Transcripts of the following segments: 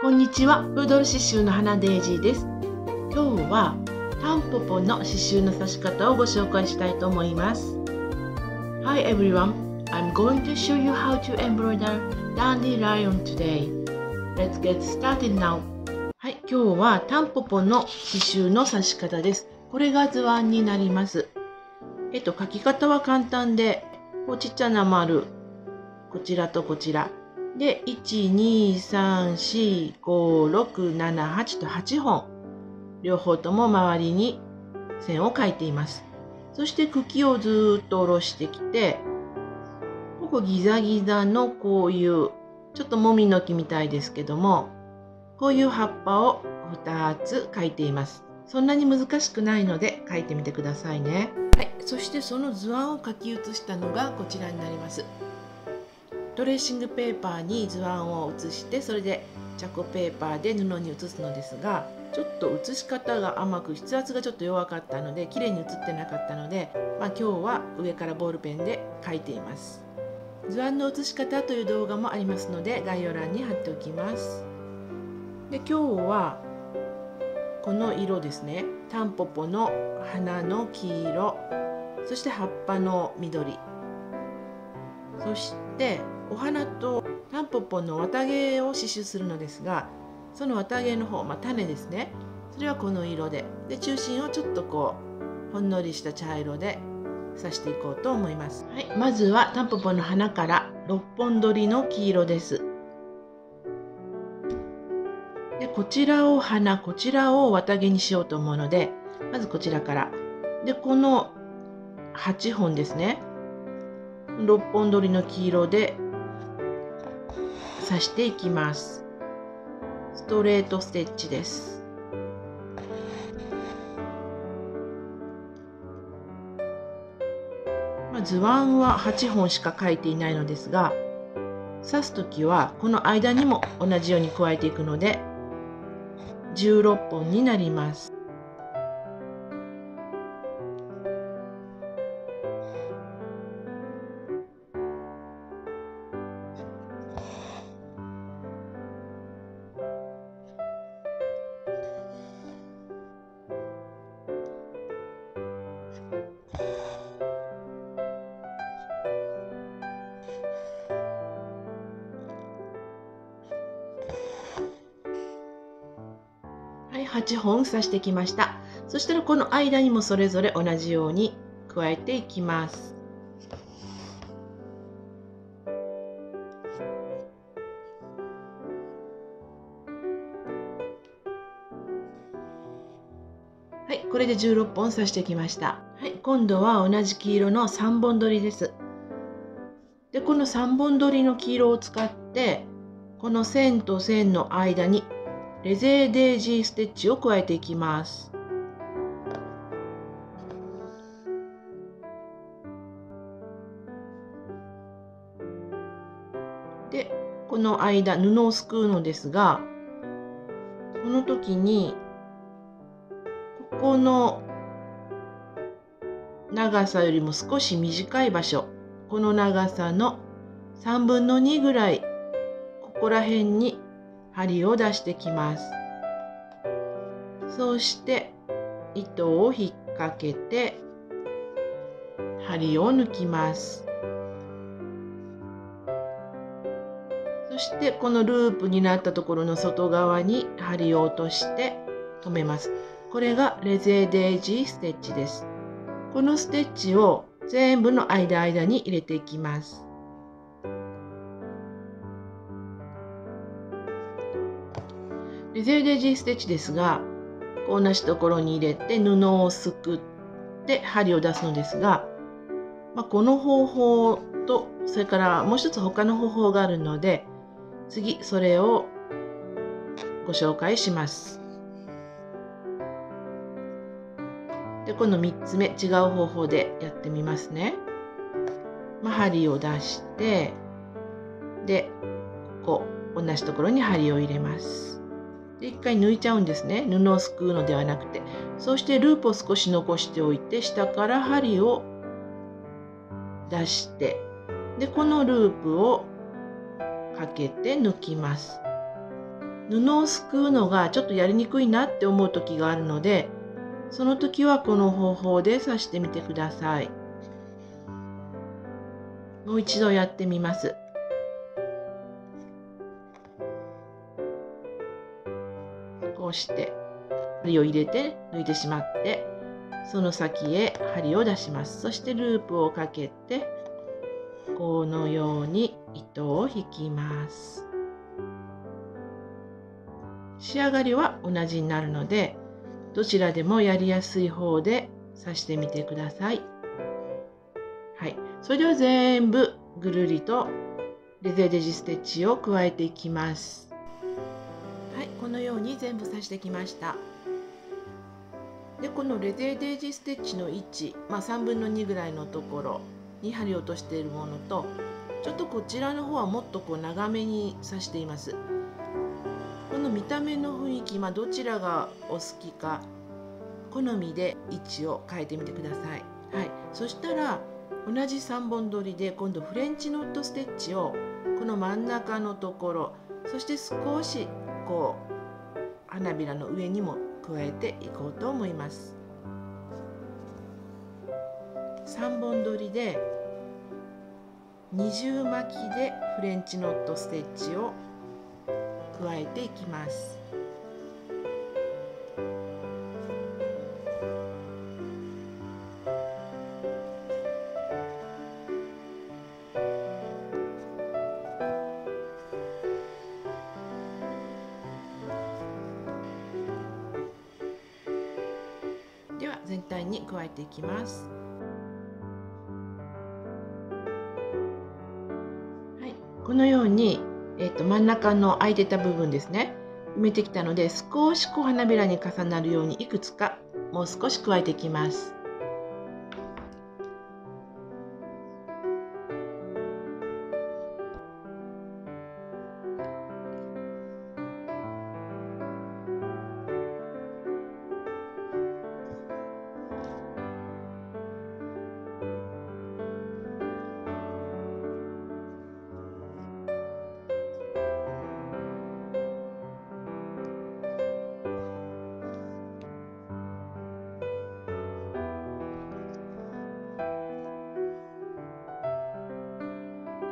こんにちは、プードル刺繍の花デイジーです。今日はタンポポの刺繍の刺し方をご紹介したいと思います。Hi everyone, I'm going to show you how to embroider dandelion today. Let's get started now. はい、今日はタンポポの刺繍の刺し方です。これが図案になります。えっと、書き方は簡単で、こうちっちゃな丸、こちらとこちら。で、1、2、3、4、5、6、7、8と8本。両方とも周りに線を描いています。そして茎をずっと下ろしてきて、ここギザギザのこういう、ちょっともみの木みたいですけども、こういう葉っぱを2つ描いています。そんなに難しくないので描いてみてくださいね。はい、そしてその図案を書き写したのがこちらになります。トレーシングペーパーに図案を写してそれでチャコペーパーで布に写すのですがちょっと写し方が甘く筆圧がちょっと弱かったので綺麗に写ってなかったので、まあ、今日は上からボールペンで描いています。図案の写し方という動画もありますので概要欄に貼っておきます。で今日はこの色ですね。タンポポの花の黄色。そして葉っぱの緑。そしてお花とタンポポの綿毛を刺繍するのですがその綿毛の方、まあ、種ですね。それはこの色で。で中心をちょっとこうほんのりした茶色で刺していこうと思います、はい、まずはタンポポの花から6本取りの黄色です。でこちらを花こちらを綿毛にしようと思うのでまずこちらから。でこの8本ですね。6本取りの黄色で刺していきます。ストレートステッチです。まあ、図案は8本しか書いていないのですが刺す時はこの間にも同じように加えていくので16本になります。8本刺してきました。そしたらこの間にもそれぞれ同じように加えていきます。はい、これで16本刺してきました。はい、今度は同じ黄色の3本取りです。で、この3本取りの黄色を使って、この線と線の間にレゼーデージーステッチを加えていきます。でこの間布をすくうのですがこの時にここの長さよりも少し短い場所この長さの3分の2ぐらいここら辺に針を出してきます。そして糸を引っ掛けて針を抜きます。そしてこのループになったところの外側に針を落として留めます。これがレゼーデージーステッチです。このステッチを全部の間間に入れていきます。レゼルデジステッチですが同じところに入れて布をすくって針を出すのですが、まあ、この方法とそれからもう一つ他の方法があるので次それをご紹介します。でこの3つ目違う方法でやってみますね。まあ、針を出してでここ同じところに針を入れます。で一回抜いちゃうんですね。布をすくうのではなくて。そしてループを少し残しておいて下から針を出して。でこのループをかけて抜きます。布をすくうのがちょっとやりにくいなって思う時があるのでその時はこの方法で刺してみてください。もう一度やってみます。こうして針を入れて抜いてしまってその先へ針を出します。そしてループをかけてこのように糸を引きます。仕上がりは同じになるのでどちらでもやりやすい方で刺してみてください。はい。それでは全部ぐるりとレゼデジステッチを加えていきます。はいこのように全部刺してきました。でこのレゼデージステッチの位置、まあ、3分の2ぐらいのところに針を落としているものとちょっとこちらの方はもっとこう長めに刺しています。この見た目の雰囲気、まあ、どちらがお好きか好みで位置を変えてみてください、はい、そしたら同じ3本取りで今度フレンチノットステッチをこの真ん中のところそして少しこう花びらの上にも加えていこうと思います。3本取りで二重巻きでフレンチノットステッチを加えていきます。は全体に加えていきます。はい。このようにえー、と真ん中の空いてた部分ですね。埋めてきたので少しこう花びらに重なるようにいくつかもう少し加えていきます。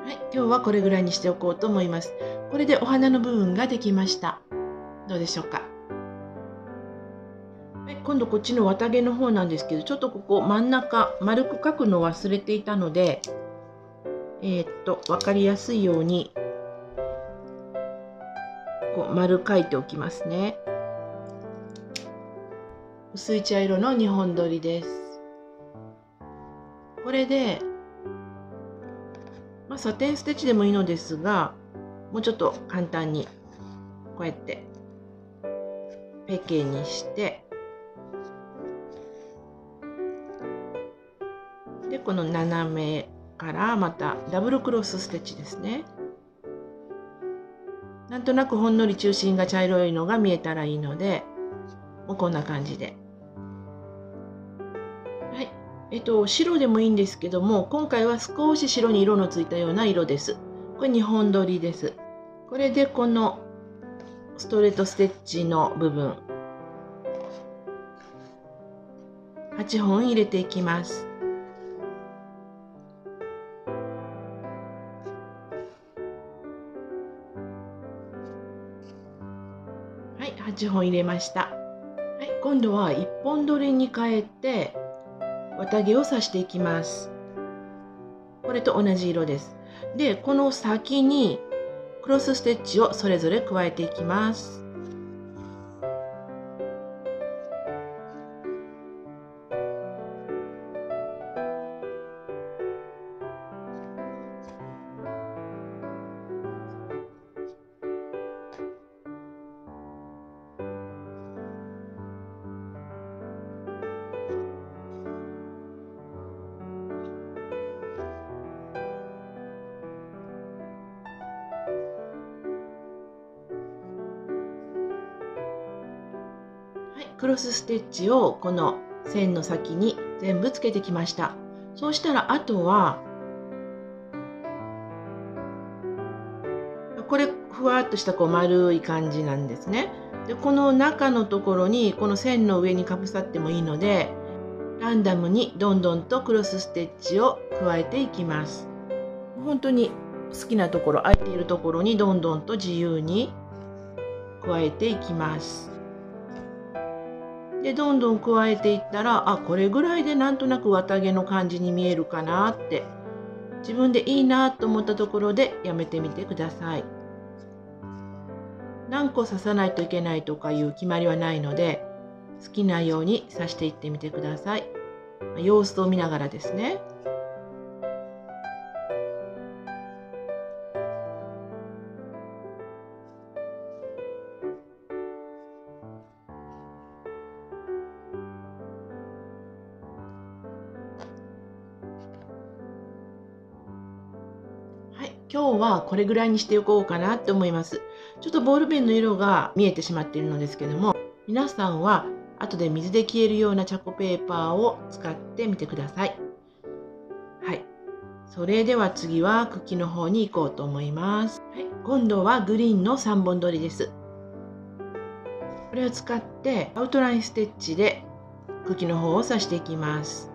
はい、今日はこれぐらいにしておこうと思います。これでお花の部分ができました。どうでしょうか？はい、今度こっちの綿毛の方なんですけど、ちょっとここ真ん中丸く描くの忘れていたので、えー、っと、分かりやすいように、こう丸描いておきますね。薄い茶色の2本取りです。これでまあ、サテンステッチでもいいのですがもうちょっと簡単にこうやってペケにしてでこの斜めからまたダブルクロスステッチですね。なんとなくほんのり中心が茶色いのが見えたらいいのでもうこんな感じで。えっと、白でもいいんですけども今回は少し白に色のついたような色です。これ2本取りです。これでこのストレートステッチの部分。8本入れていきます。はい8本入れました、はい、今度は1本取りに変えて綿毛を刺していきます。これと同じ色です。でこの先にクロスステッチをそれぞれ加えていきます。クロスステッチをこの線の先に全部つけてきましたそうしたらあとはこれふわっとしたこう丸い感じなんですね。でこの中のところにこの線の上にかぶさってもいいのでランダムにどんどんとクロスステッチを加えていきます。本当に好きなところ空いているところにどんどんと自由に加えていきます。でどんどん加えていったらあこれぐらいでなんとなく綿毛の感じに見えるかなって自分でいいなと思ったところでやめてみてください。何個刺さないといけないとかいう決まりはないので好きなように刺していってみてください。様子を見ながらですね。今日はこれぐらいにしておこうかなって思います。ちょっとボールペンの色が見えてしまっているのですけども、皆さんは後で水で消えるようなチャコペーパーを使ってみてください。はい。それでは次は茎の方に行こうと思います。はい、今度はグリーンの3本取りです。これを使ってアウトラインステッチで茎の方を刺していきます。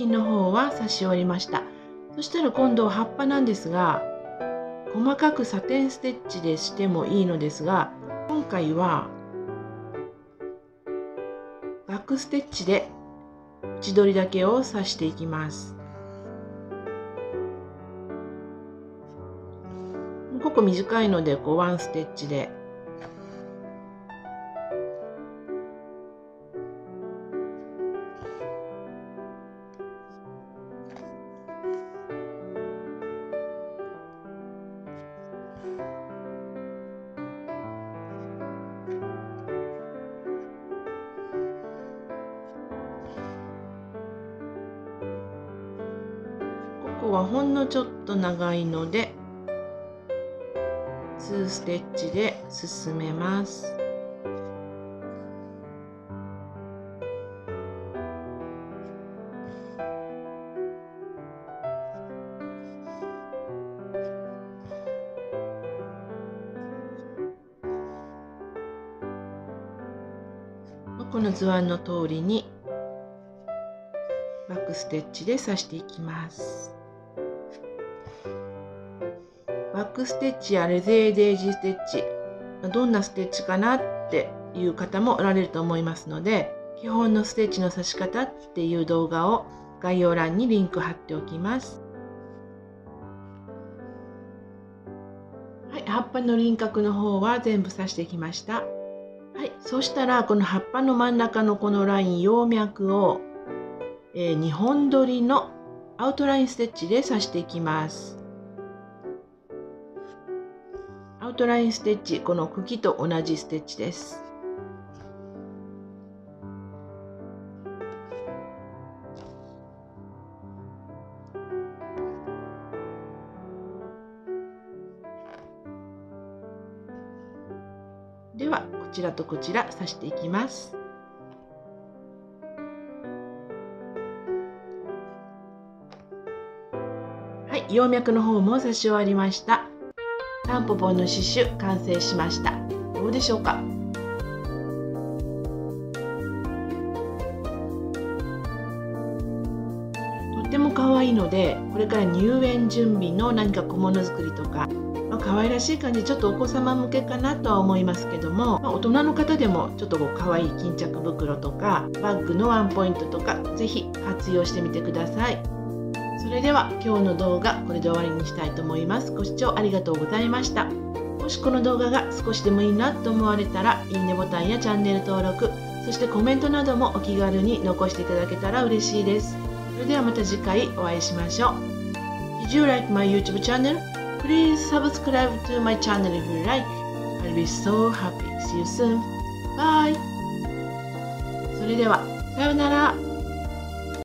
茎の方は刺し終わりました。そしたら今度は葉っぱなんですが細かくサテンステッチでしてもいいのですが今回はバックステッチで縁取りだけを刺していきます。ここ短いのでこうワンステッチで。はほんのちょっと長いので2ステッチで進めます。この図案の通りにバックステッチで刺していきます。ックステッチやレゼーデージステッチどんなステッチかなっていう方もおられると思いますので基本のステッチの刺し方っていう動画を概要欄にリンク貼っておきます。はい、葉っぱの輪郭の方は全部刺してきました。はい、そしたらこの葉っぱの真ん中のこのライン葉脈を、えー、2本取りのアウトラインステッチで刺していきます。ウトラインステッチこの茎と同じステッチです。ではこちらとこちら刺していきます。はい葉脈の方も刺し終わりました。タンポポの刺繍完成しましたどうでしょうか？とっても可愛いのでこれから入園準備の何か小物作りとかまあ、可愛らしい感じちょっとお子様向けかなとは思いますけども、まあ、大人の方でもちょっとこう可愛い巾着袋とかバッグのワンポイントとか是非活用してみてください。それでは今日の動画これで終わりにしたいと思います。ご視聴ありがとうございました。もしこの動画が少しでもいいなと思われたらいいねボタンやチャンネル登録そしてコメントなどもお気軽に残していただけたら嬉しいですそ。れではまた次回お会いしましょう。Did you like my YouTube channel? Please subscribe to my channel if you like. I'll be so happy. See you soon. Bye! それでは、さようなら。